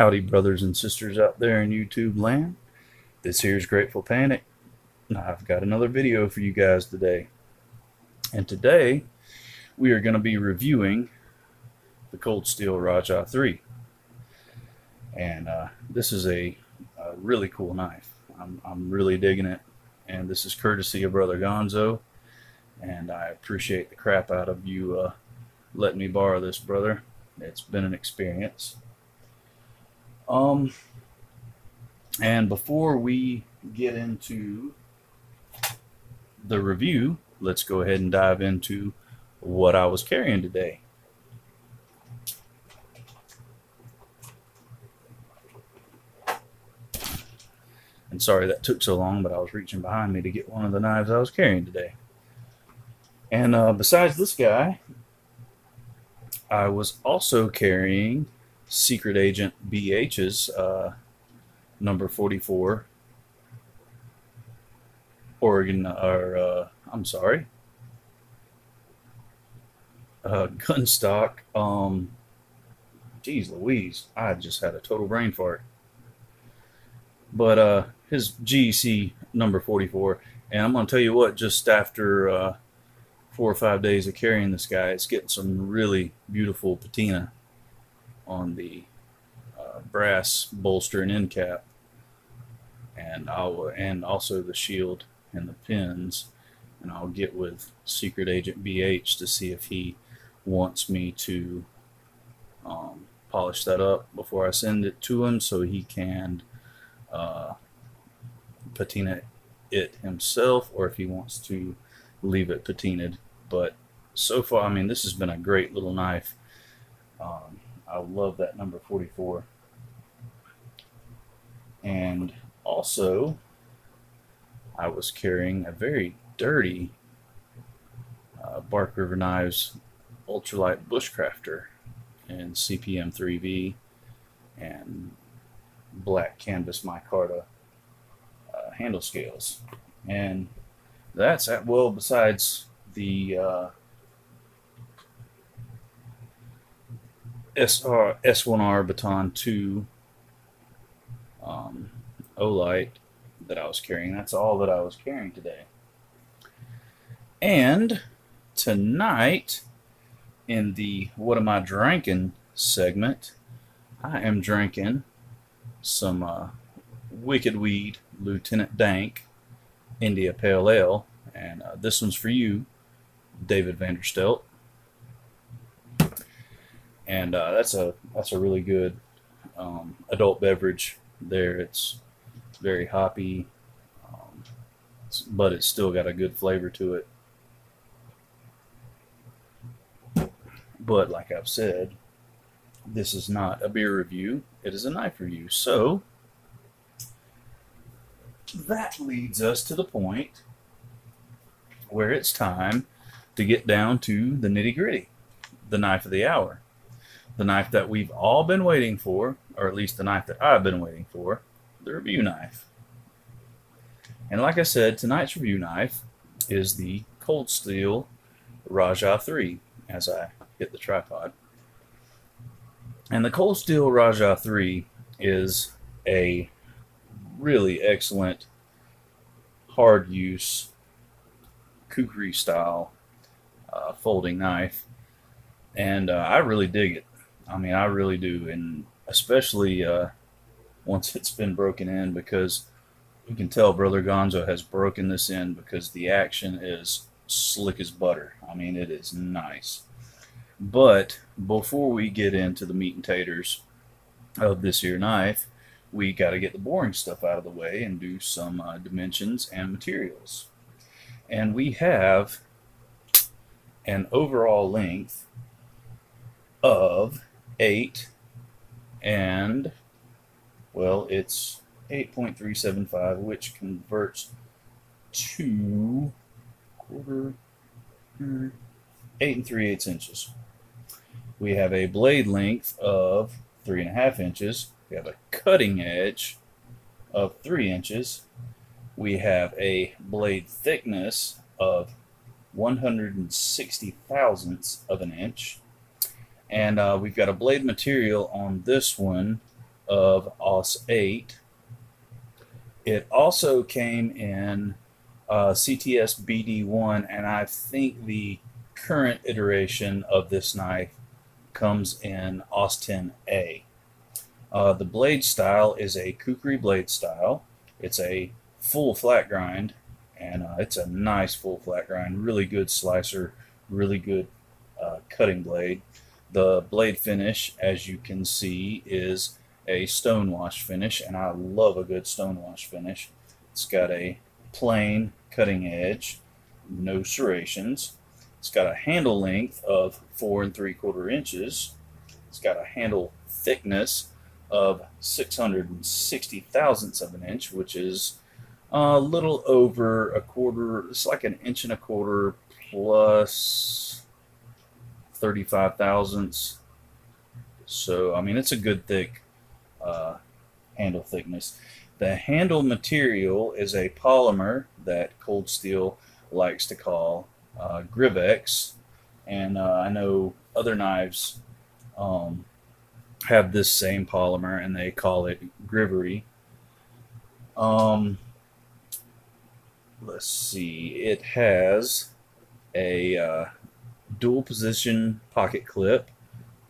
Howdy, brothers and sisters out there in YouTube land. This here's Grateful Panic. I've got another video for you guys today. And today, we are going to be reviewing the Cold Steel Rajah 3. And uh, this is a, a, really cool knife. I'm, I'm really digging it. And this is courtesy of Brother Gonzo. And I appreciate the crap out of you uh, letting me borrow this, brother. It's been an experience. Um, and before we get into the review, let's go ahead and dive into what I was carrying today. And sorry that took so long, but I was reaching behind me to get one of the knives I was carrying today. And uh, besides this guy, I was also carrying Secret Agent BH's uh, number 44 Oregon, or uh, I'm sorry, uh, Gunstock. Um, geez, Louise, I just had a total brain fart. But uh, his GEC number 44, and I'm gonna tell you what, just after uh, four or five days of carrying this guy, it's getting some really beautiful patina on the uh, brass bolster and end cap, and I'll and also the shield and the pins, and I'll get with Secret Agent BH to see if he wants me to um, polish that up before I send it to him, so he can uh, patina it himself, or if he wants to leave it patinaed. But so far, I mean, this has been a great little knife. Um, I love that number 44. And also, I was carrying a very dirty uh, Bark River Knives ultralight bushcrafter and CPM 3V and black canvas micarta uh, handle scales. And that's at well, besides the uh, SR, S1R Baton 2 um, Olight that I was carrying. That's all that I was carrying today. And tonight, in the What Am I Drinking segment, I am drinking some uh, Wicked Weed Lieutenant Dank India Pale Ale. And uh, this one's for you, David Vanderstelt. And uh, that's a that's a really good um, adult beverage. There, it's very hoppy, um, but it's still got a good flavor to it. But like I've said, this is not a beer review, it is a knife review. So that leads us to the point where it's time to get down to the nitty gritty, the knife of the hour, the knife that we've all been waiting for, or at least the knife that I've been waiting for, the review knife. And like I said, tonight's review knife is the Cold Steel Rajah 3 as I hit the tripod. And the Cold Steel Rajah 3 is a really excellent hard use kukri style uh, folding knife. And uh, I really dig it. I mean, I really do. And especially uh, once it's been broken in because you can tell Brother Gonzo has broken this in because the action is slick as butter. I mean, it is nice. But before we get into the meat and taters of this here knife, we got to get the boring stuff out of the way and do some uh, dimensions and materials. And we have an overall length of 8 and well it's 8.375 which converts to quarter 8 and 3 eighths inches. We have a blade length of three and a half inches. We have a cutting edge of 3 inches. We have a blade thickness of 160 thousandths of an inch and uh, we've got a blade material on this one of AUS 8. It also came in uh, CTS BD1, and I think the current iteration of this knife comes in AUS 10A. Uh, the blade style is a kukri blade style. It's a full flat grind, and uh, it's a nice full flat grind. Really good slicer, really good uh, cutting blade. The blade finish, as you can see, is a stonewash finish, and I love a good stonewash finish. It's got a plain cutting edge, no serrations. It's got a handle length of four and three quarter inches. It's got a handle thickness of 660 thousandths of an inch, which is a little over a quarter. It's like an inch and a quarter plus 35 thousandths. So, I mean, it's a good thick uh, handle thickness. The handle material is a polymer that Cold Steel likes to call uh, Grivex, and uh, I know other knives um, have this same polymer and they call it Grivory. Um, let's see, it has a uh, dual position pocket clip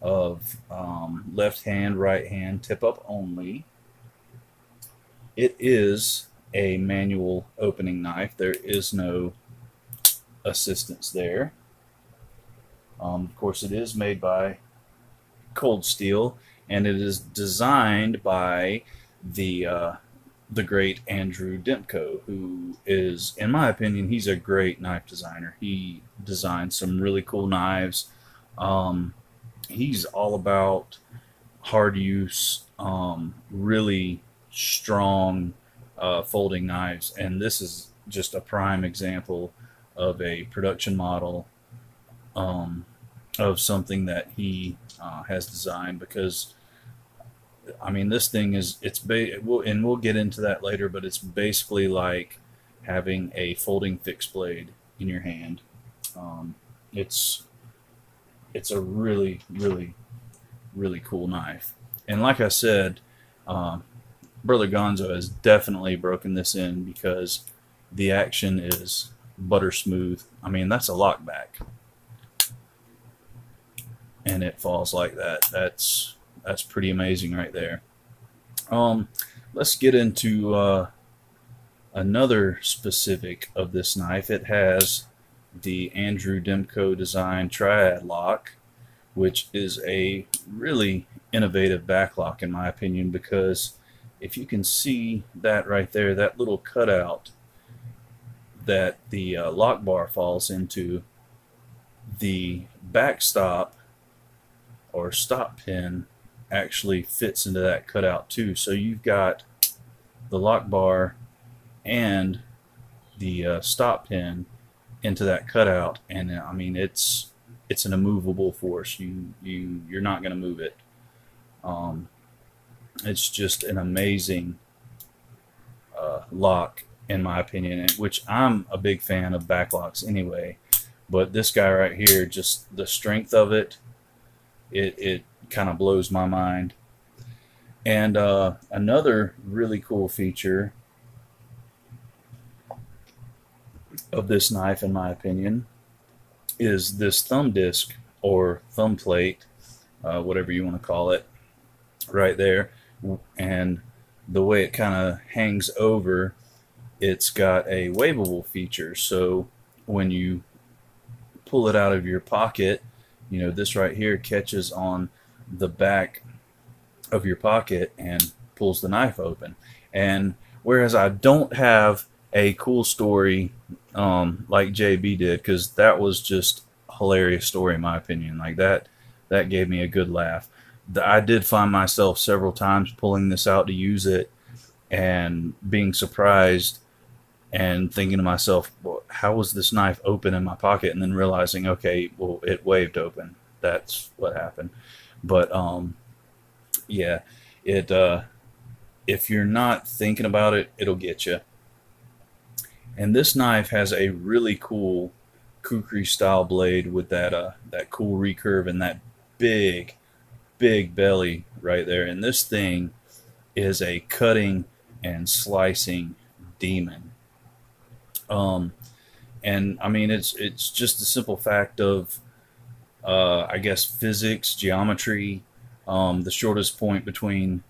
of um, left hand, right hand, tip up only. It is a manual opening knife. There is no assistance there. Um, of course, it is made by Cold Steel, and it is designed by the uh, the great Andrew Demko, who is, in my opinion, he's a great knife designer. He designed some really cool knives. Um, he's all about hard use, um, really strong uh, folding knives, and this is just a prime example of a production model um, of something that he uh, has designed because I mean this thing is it's ba- we'll, and we'll get into that later but it's basically like having a folding fixed blade in your hand um, it's it's a really really really cool knife and like I said um, Brother Gonzo has definitely broken this in because the action is butter smooth. I mean, that's a lockback. And it falls like that. That's that's pretty amazing right there. Um, let's get into uh, another specific of this knife. It has the Andrew Demko design triad lock, which is a really innovative backlock in my opinion because if you can see that right there, that little cutout that the uh, lock bar falls into, the backstop or stop pin actually fits into that cutout too. So you've got the lock bar and the uh, stop pin into that cutout, and uh, I mean it's it's an immovable force. You you you're not going to move it. Um, it's just an amazing uh, lock in my opinion, which I'm a big fan of backlocks anyway. But this guy right here, just the strength of it, it, it kind of blows my mind. And uh, another really cool feature of this knife, in my opinion, is this thumb disc or thumb plate, uh, whatever you want to call it, right there. And the way it kind of hangs over it's got a waveable feature. So when you pull it out of your pocket, you know, this right here catches on the back of your pocket and pulls the knife open. And whereas I don't have a cool story um, like JB did, because that was just a hilarious story in my opinion. Like that, that gave me a good laugh. I did find myself several times pulling this out to use it and being surprised and thinking to myself, well, how was this knife open in my pocket? And then realizing, okay, well, it waved open. That's what happened. But um, yeah, it uh, if you're not thinking about it, it'll get you. And this knife has a really cool kukri style blade with that uh, that cool recurve and that big, big belly right there. And this thing is a cutting and slicing demon. Um, and I mean, it's it's just the simple fact of, uh, I guess, physics, geometry. Um, the shortest point between,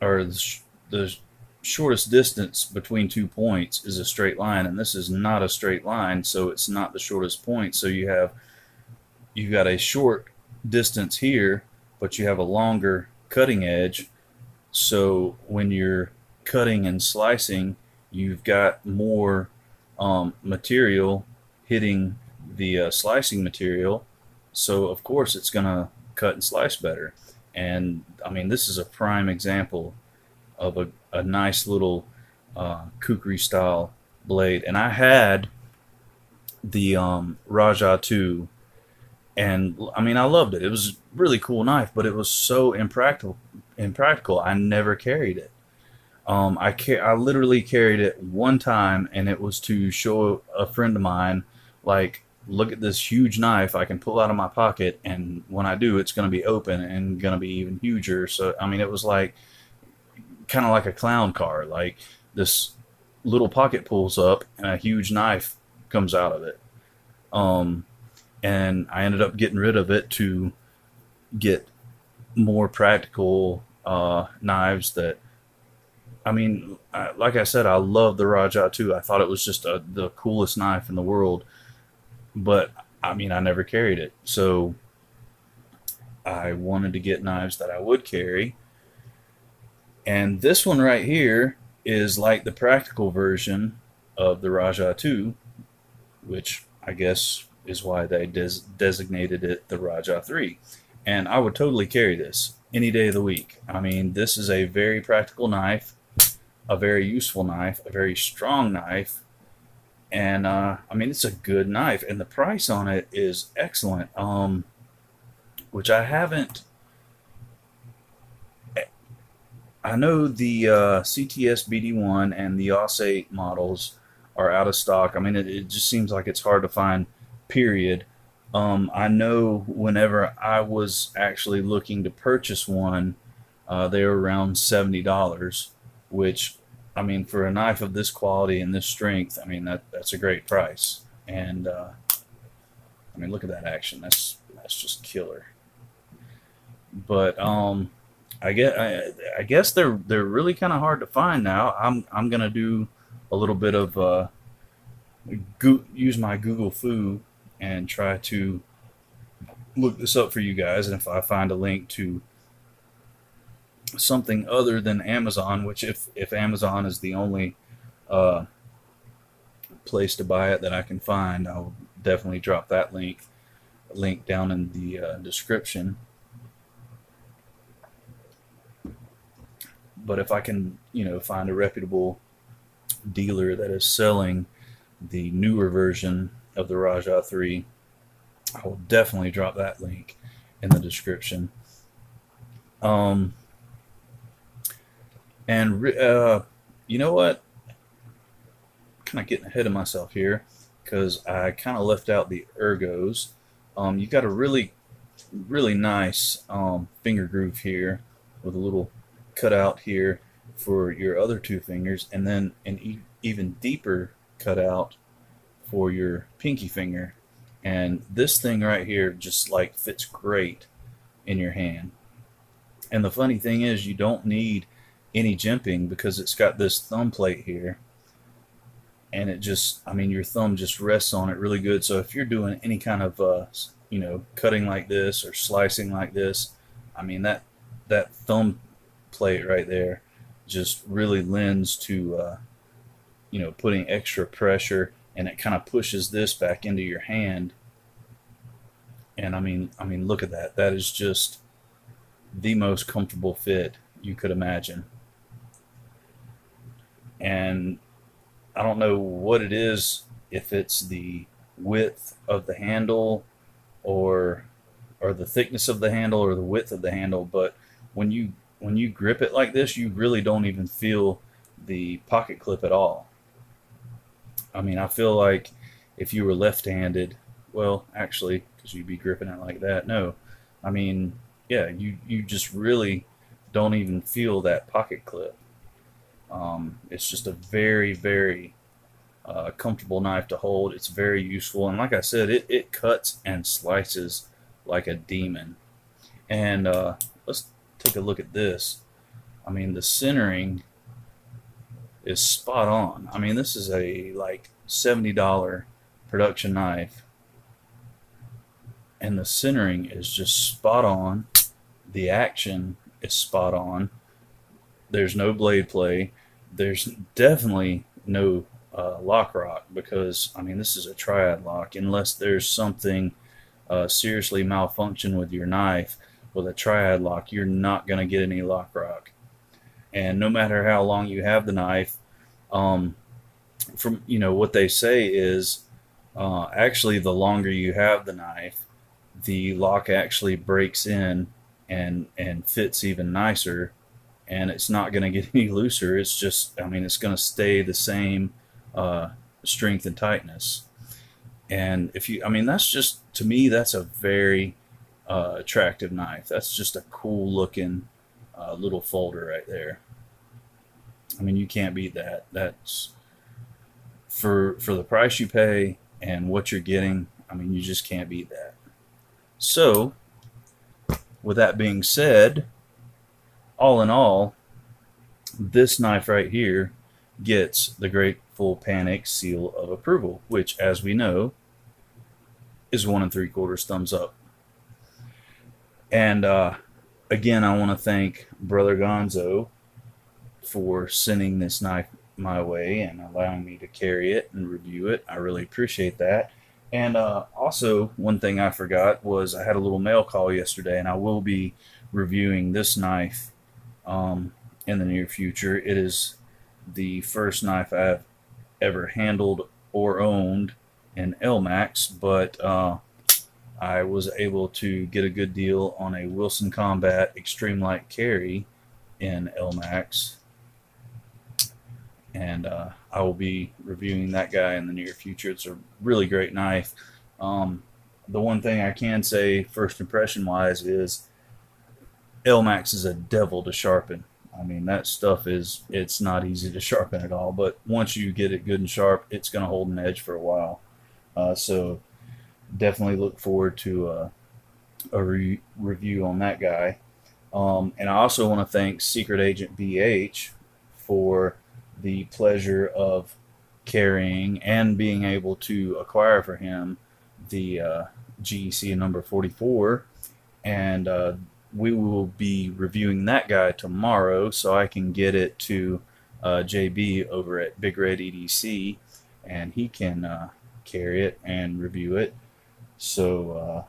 or the, sh- the shortest distance between two points is a straight line, and this is not a straight line, so it's not the shortest point. So you have, you've got a short distance here, but you have a longer cutting edge. So when you're cutting and slicing, you've got more um, material hitting the uh, slicing material. So of course it's going to cut and slice better. And I mean, this is a prime example of a, a nice little uh, kukri style blade. And I had the um, Rajah 2 and I mean, I loved it. It was a really cool knife, but it was so impractical. Impractical. I never carried it. Um, I ca- I literally carried it one time, and it was to show a friend of mine, like, look at this huge knife I can pull out of my pocket, and when I do, it's going to be open and going to be even huger. So I mean, it was like kind of like a clown car. Like this little pocket pulls up, and a huge knife comes out of it. Um, and I ended up getting rid of it to get more practical uh, knives that I mean, I, like I said, I love the Rajah 2. I thought it was just a, the coolest knife in the world, but I mean, I never carried it, so I wanted to get knives that I would carry. And this one right here is like the practical version of the Rajah 2, which I guess is why they des- designated it the Rajah 3. And I would totally carry this any day of the week. I mean, this is a very practical knife a very useful knife, a very strong knife, and uh, I mean it's a good knife, and the price on it is excellent. Um, which I haven't. I know the uh, CTS BD1 and the AUS8 models are out of stock. I mean, it, it just seems like it's hard to find. Period. Um, I know whenever I was actually looking to purchase one, uh, they were around seventy dollars which I mean, for a knife of this quality and this strength, I mean that that's a great price. And uh, I mean, look at that action. That's that's just killer. But um, I get I, I guess they're they're really kind of hard to find now. I'm I'm gonna do a little bit of uh, go- use my Google Fu and try to look this up for you guys. And if I find a link to something other than Amazon, which if if Amazon is the only uh, place to buy it that I can find, I'll definitely drop that link link down in the uh, description. But if I can, you know, find a reputable dealer that is selling the newer version of the Rajah 3, I will definitely drop that link in the description. Um, and uh, you know what? Kind of getting ahead of myself here because I kind of left out the ergos. Um, you got a really, really nice um, finger groove here with a little cutout here for your other two fingers, and then an e even deeper cutout for your pinky finger. And this thing right here just like fits great in your hand. And the funny thing is, you don't need any jimping because it's got this thumb plate here. And it just I mean your thumb just rests on it really good. So if you're doing any kind of uh, you know cutting like this or slicing like this I mean that that thumb plate right there just really lends to uh, you know putting extra pressure and it kind of pushes this back into your hand. And I mean I mean look at that. That is just the most comfortable fit you could imagine and I don't know what it is, if it's the width of the handle or or the thickness of the handle or the width of the handle, but when you when you grip it like this, you really don't even feel the pocket clip at all. I mean, I feel like if you were left-handed, well, actually, because you'd be gripping it like that. No, I mean, yeah, you you just really don't even feel that pocket clip. Um, it's just a very, very uh, comfortable knife to hold. It's very useful. And like I said, it, it cuts and slices like a demon. And uh, let's take a look at this. I mean, the centering is spot on. I mean, this is a like $70 production knife. And the centering is just spot on. The action is spot on. There's no blade play. There's definitely no uh, lock rock because, I mean, this is a triad lock. Unless there's something uh, seriously malfunction with your knife with a triad lock, you're not going to get any lock rock. And no matter how long you have the knife, um, from you know what they say is uh, actually the longer you have the knife, the lock actually breaks in and and fits even nicer, and it's not going to get any looser. It's just I mean it's going to stay the same uh, strength and tightness. And if you I mean that's just to me that's a very uh, attractive knife. That's just a cool looking uh, little folder right there. I mean, you can't beat that. That's for for the price you pay and what you're getting. I mean, you just can't beat that. So, with that being said, all in all, this knife right here gets the Grateful Panic seal of approval, which, as we know, is one and three quarters thumbs up. And uh, again, I want to thank Brother Gonzo for sending this knife my way and allowing me to carry it and review it. I really appreciate that. And uh, also, one thing I forgot was I had a little mail call yesterday, and I will be reviewing this knife um, in the near future. It is the first knife I've ever handled or owned in Elmax, but uh, I was able to get a good deal on a Wilson Combat Extreme Light Carry in Elmax. And uh, I will be reviewing that guy in the near future. It's a really great knife. Um, the one thing I can say, first impression wise, is Elmax is a devil to sharpen. I mean, that stuff is, it's not easy to sharpen at all. But once you get it good and sharp, it's going to hold an edge for a while. Uh, so definitely look forward to uh, a re- review on that guy. Um, and I also want to thank Secret Agent BH for the pleasure of carrying and being able to acquire for him the uh, GEC number 44. And uh, we will be reviewing that guy tomorrow so I can get it to uh, JB over at Big Red EDC and he can uh, carry it and review it. So uh,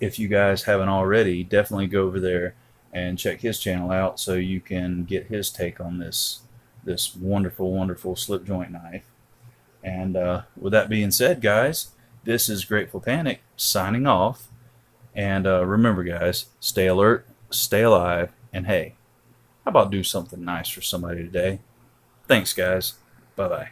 if you guys haven't already, definitely go over there and check his channel out so you can get his take on this this wonderful, wonderful slip joint knife. And uh, with that being said, guys, this is Grateful Panic signing off. And uh, remember, guys, stay alert, stay alive, and hey, how about do something nice for somebody today? Thanks, guys. Bye bye.